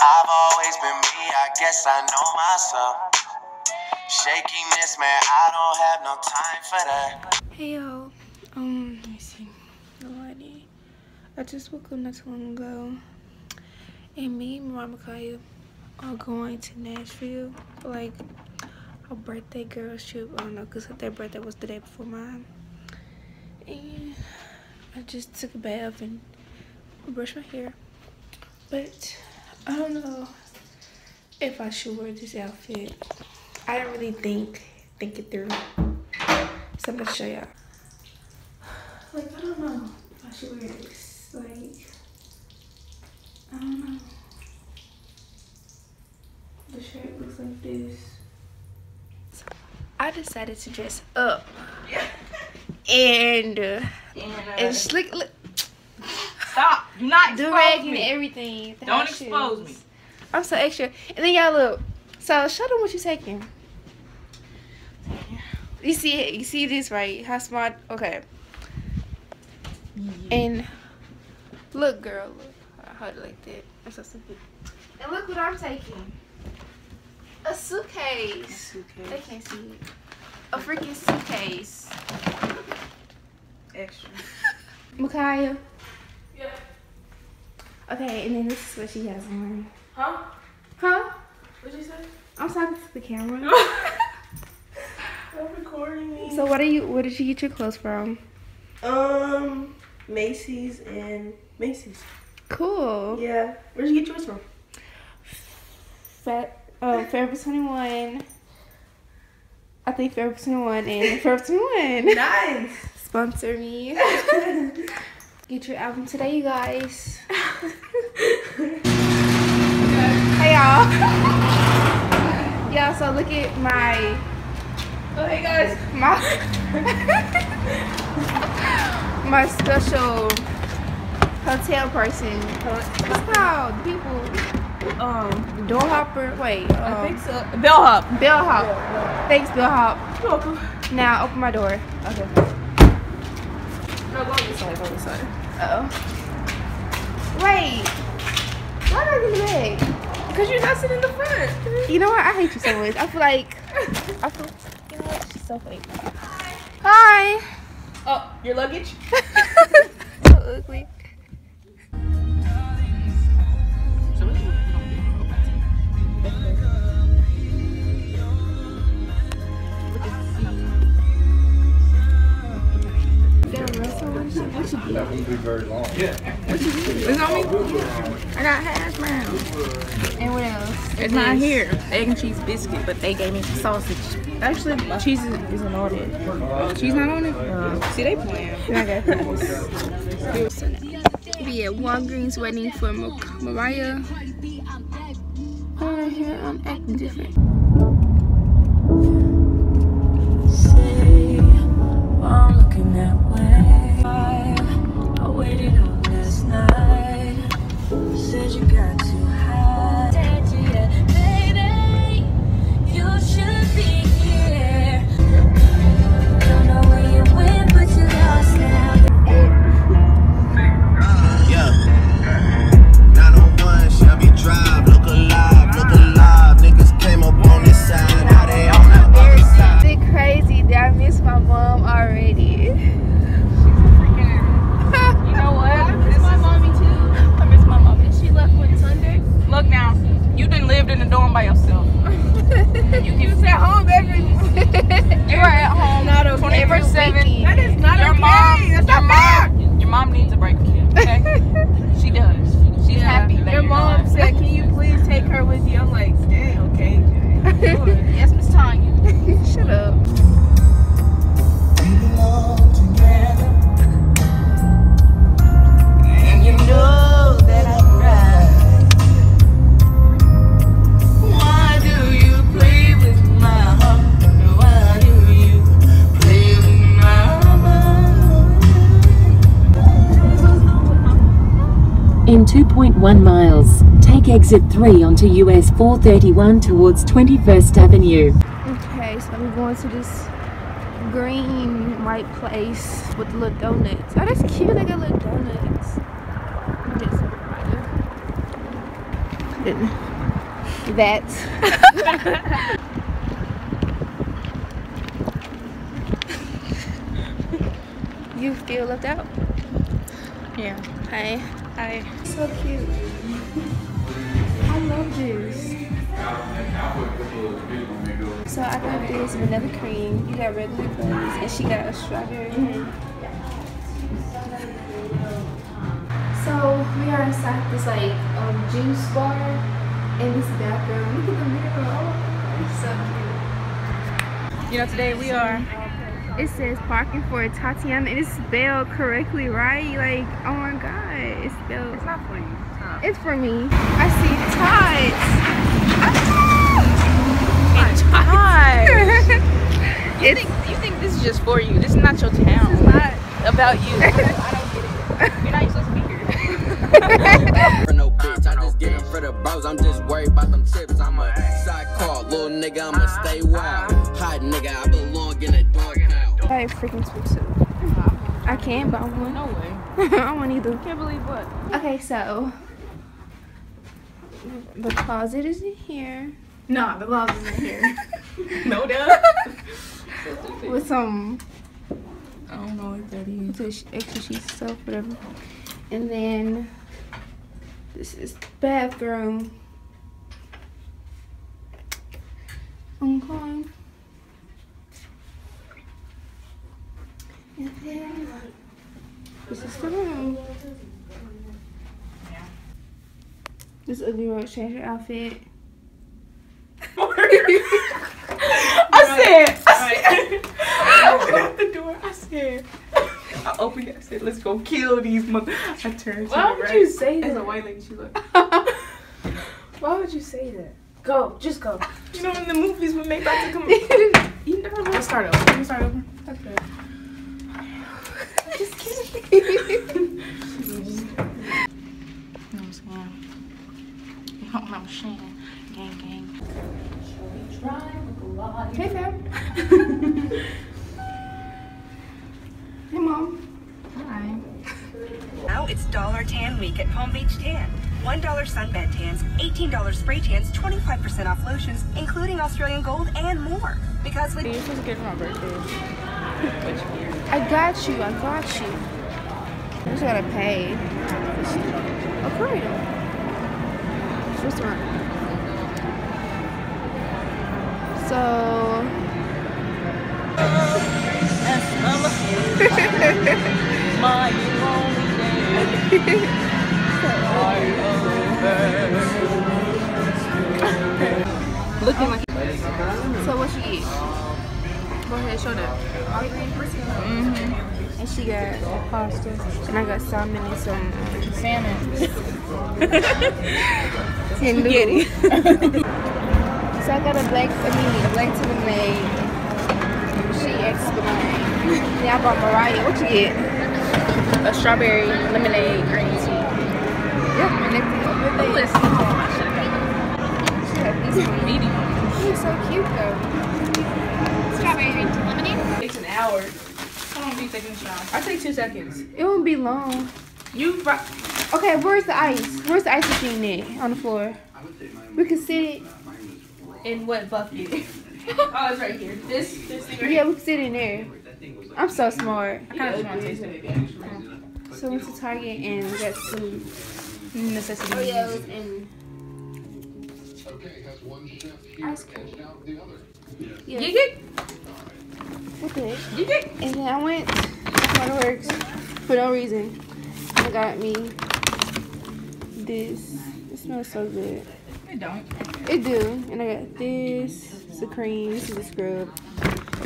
I've always been me, I guess I know myself. Shakiness, man, I don't have no time for that. Hey y'all, um, let me see. Nobody. I just woke up not too long ago, and me and Mama Kaya are going to Nashville for like a birthday girls trip. I don't know, cause their birthday was the day before mine, and I just took a bath and brushed my hair, but I don't know if I should wear this outfit. I didn't really think think it through. So I'm gonna show y'all. Like I don't know if I should wear this. Like I don't know. The shirt looks like this. So I decided to dress up. And uh, and slick look. Do not do expose rag and me. everything. Don't expose shoes. me. I'm so extra. And then y'all look. So show them what you're taking. You see it? You see this right? How smart? Okay. And look, girl, look. I hold it like that. I'm so stupid. And look what I'm taking. A suitcase. They can't see it. A freaking suitcase. Extra. Micaiah. Yeah. Okay, and then this is what she has on. Huh? Huh? What'd you say? I'm talking to the camera. I'm recording me. So what are you? Where did you get your clothes from? um, Macy's and Macy's. Cool. Yeah. Where'd you get yours from? Fat, uh, Forever 21. I think Forever 21 and Forever 21. Nice. Sponsor me. Get your album today, you guys. hey, y'all. y'all, so look at my, Oh, hey guys. my, my special hotel person. What's called? People. Um, door hopper. Wait. Um, I think so. Bellhop. Bellhop. Thanks, Bellhop. You're welcome. Now open my door. Okay. No, go on this side. Go on this side. Uh oh. Wait. Why did I get the bag? Because you're not sitting in the front. You know what? I hate you so much. I feel like I feel. You know what? She's so fake. Hi. Oh, your luggage? so ugly. That won't be very long. It's on me. I got hash browns. And what else? It's not here. Egg and cheese biscuit, but they gave me sausage. Actually, cheese is, isn't on it. Oh, cheese not on it? See, they playing. Okay. We at Walgreens waiting for Mar- Mariah. Oh, here I'm acting different. I'm looking that way. You got too you can sit home every. you are at home Not okay. 24 seven. That is not Your okay. mom, That's your fair. mom, your mom needs a break. Okay, she does. She's happy. That Your mom gone. said, "Can you please take her with you?" I'm like, "Dang, okay." yes, 2.1 miles, take exit 3 onto US 431 towards 21st Avenue. Okay, so we're going to this green white place with little donuts. Oh, that's cute. They got little donuts. Yes, that. you feel left out? Yeah. Hi. Hi. So cute. I love this. So I got this vanilla cream. You got regular fuzz, and she got a strawberry. So we are inside this like um, juice bar in this bathroom. Look at the mirror. Oh, it's so cute. You know, today we are. It says parking for Tatyana, and it's spelled correctly, right? Like, oh my god, it's spelled. It's not for you. Stop. It's for me. I see tights. You It's think you think this is just for you? This is not your town. It's not about you. I don't get it. You're not supposed to be here. for no bitch. I just get them for the bros. I'm just worried about them chips. I'm a side call, little nigga. I'ma stay wild. Hot nigga, I belong in a dog pound. very freaking expensive. I can't buy one. No way. I want either. Can't believe what? Okay, so the closet is in here Nah, the closet is in here. no doubt. with some I don't know what that is. with the sh- extra sheets and stuff, whatever. And then this is the bathroom. Okay. And then this is the room. This ugly road changer outfit. I said, I said, I opened up the door. I said, I opened it. I said, let's go kill these mother. I turned to Why the would right. you say As a white lady, she looked. Why would you say that? Go, just go. You know, in the movies when they about to come. you never Let's start over. Let me start over. Okay. You know what I'm saying? You know what I'm saying? Gang, gang. hey, fam. hey, mom. Hi. Now it's Dollar Tan Week at Palm Beach Tan. $1 sunbed tans, $18 spray tans, 25% off lotions, including Australian Gold and more. Because with You're supposed to get my birthday. I got you. I got you. I just gotta pay. What's wrong? So, My lonely days Go ahead, show. Mm-hmm. And she got pasta, and I got salmon and some um, Salmon. Spaghetti. So I got a black, I mean, a black lemonade. She asked for mine. Then I bought Mariah. What you get? A strawberry lemonade green How long you take in the shower? I take two seconds. It won't be long. You. Okay, where's the ice? Where's the ice machine at on the floor? We can sit it. In what bucket? oh, it's right here. This, this thing right Yeah, we can sit in there. I'm so smart. I kind of want to taste it. So we went to Target and we got some Necessity. Oh, Oreos and Okay, has one chef Ice here cream. edged out the other. yeah, You get, with it. you get. And then I went to Waterworks for no reason. I got me this. It smells so good. It don't. It do. And I got this. It's a cream. This is a scrub.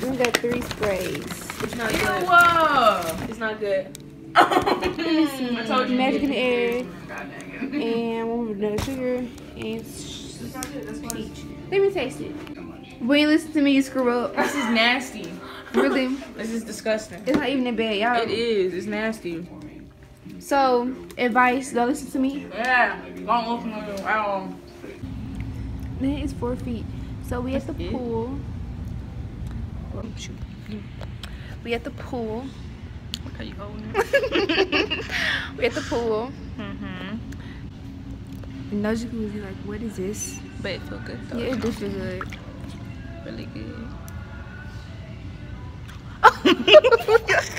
Then we got three sprays. It's not good. Whoa! It's not good. I told you. Magic in the air. God dang it. And one with vanilla sugar. And sh- peach. Let me taste it. When you listen to me, you screw up. This is nasty. Really. This is disgusting. It's not even that bed, y'all. It is. It's nasty. So, advice, don't listen to me. Yeah. Don't open it at all. Then it's four feet. So we at the it? pool. We at the pool. You holding it. we at the pool. Mm-hmm. no jacuzzi. Like, what is this? But it feel good though. Yeah, it do feel good. really good.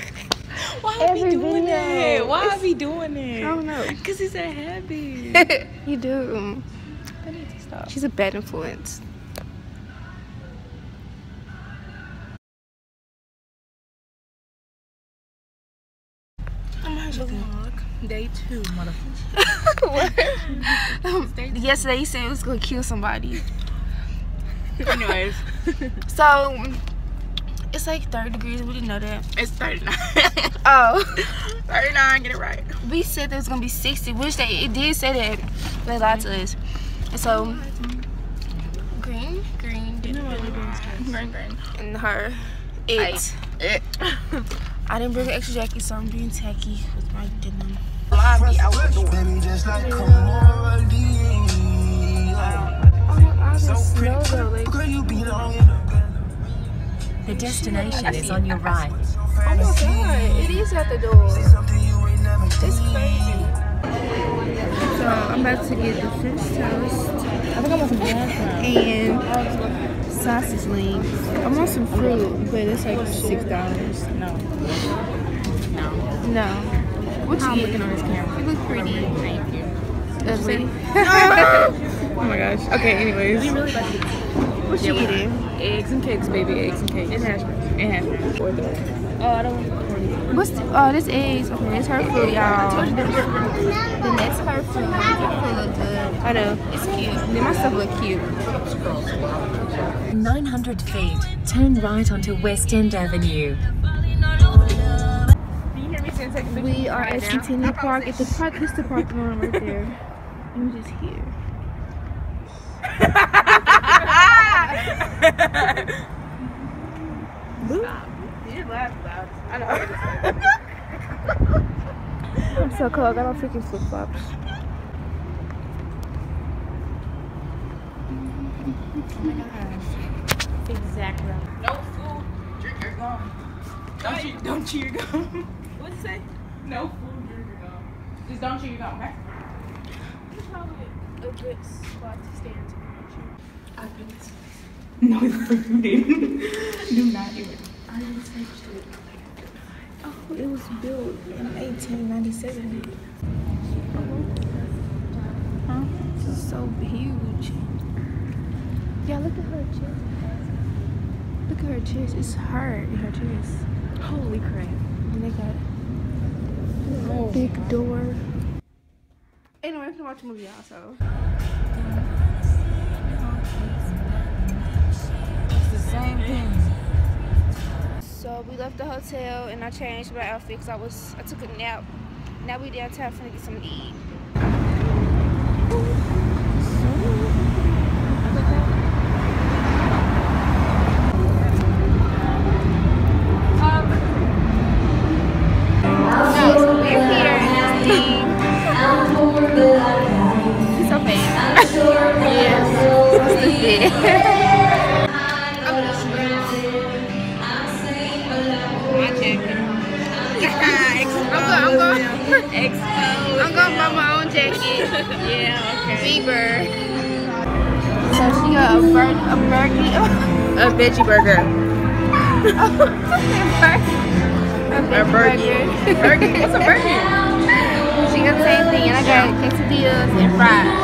Why are we doing video. that? Why are we doing it? I don't know. Cause it's a habit. you do. I need to stop. She's a bad influence. Day two, motherfucker. Yesterday you said it was gonna kill somebody. Anyways, So it's like 30 degrees. We didn't know that. it's 39. Oh, 39, get it right. we said there was gonna be 60, which they it did say that. They lied to us. And so green, green, Green, green. Green. And her it. It. I didn't bring an extra jacket, so I'm being tacky with my denim. Lobby out the door. Baby, just like Kamora So pretty. Girl, you belong in The destination is on your right. Oh my god, it is at the door. something you ain't never It's crazy. So I'm about to get the French toast. I think I want some and sausage links. I want some fruit, but it's like six dollars. No. No. What you I'm looking on his camera. You look pretty. Thank you. Ugly. Oh my gosh. Okay, anyways. What you eating? Eggs and cakes, baby. Eggs and cakes. And hash browns. And hash browns. Or the. Oh, I don't. What's the, oh, this eggs. Okay, that's her food, y'all. Then that's her food. Her food look good. I know. It's cute. Then my stuff look cute. 900 feet. Turn right onto West End Avenue. We are at Centennial Park. It's the park, this is the parking lot right there. And we just here. I know. I'm so cold. I got on freaking flip flops. Oh my gosh. Exactly. No food. Drink your gum. Don't chew, don't chew your gum. What'd you say? No food, drink your gum. Just don't chew your gum, okay? It's probably a good spot to stand to I bet. No, you didn't. Do not do it. i Oh, it was built in 1897. Huh? This is so huge. Yeah, look at her chest. Look at her chest. It's her in her chest. Holy crap. And they got a big door. Anyway, we can watch a movie also. It's the same thing. So we left the hotel and I changed my outfit because I was I took a nap. Now we downtown finna get something to eat. I'm going. I'm going. Buy my own jacket. yeah. Okay. Bieber. So she got a burger, a veggie burger. a A burger. burger. What's a burger? She got the same thing, and I got quesadillas and fries.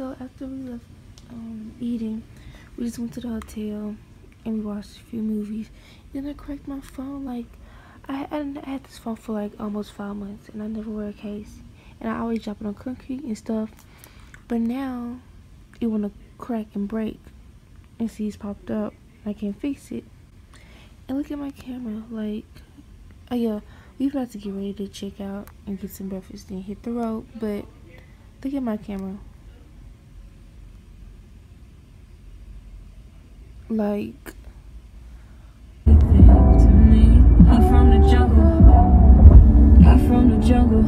So after we left um, eating, we just went to the hotel and we watched a few movies. Then I cracked my phone like I, I, had this phone for like almost five months, and I never wear a case. And I always drop it on concrete and stuff. But now it wanna crack and break, and see it's popped up. I can't fix it. And look at my camera, like, oh yeah, we about to get ready to check out and get some breakfast, and hit the road. But look at my camera. Like, He from the jungle. He from the jungle.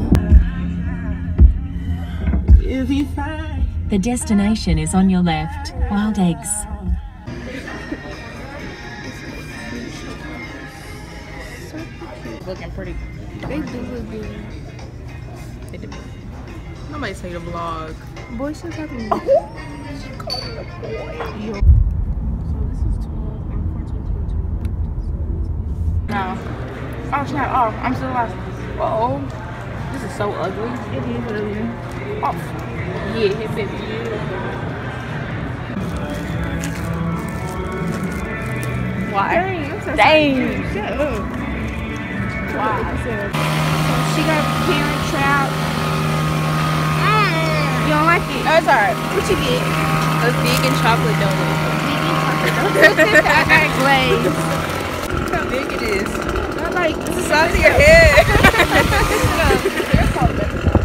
If he find The destination is on your left. Wild eggs. Looking pretty They do look good. Nobody say the vlog. Oh, boy, she's talking. Oh. No. Oh snap! Oh, I'm still alive. Uh oh. This is so ugly. It is ugly. Oh. Yeah, hit baby. Why? Dang, so Dang. Shut up. Why? She got parent trap. You don't like it? Oh, it's alright. What you get? A vegan chocolate donut. I got glaze. Big it is. I like It's the size of your head.